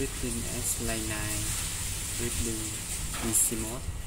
15S Line 9 with the DC mode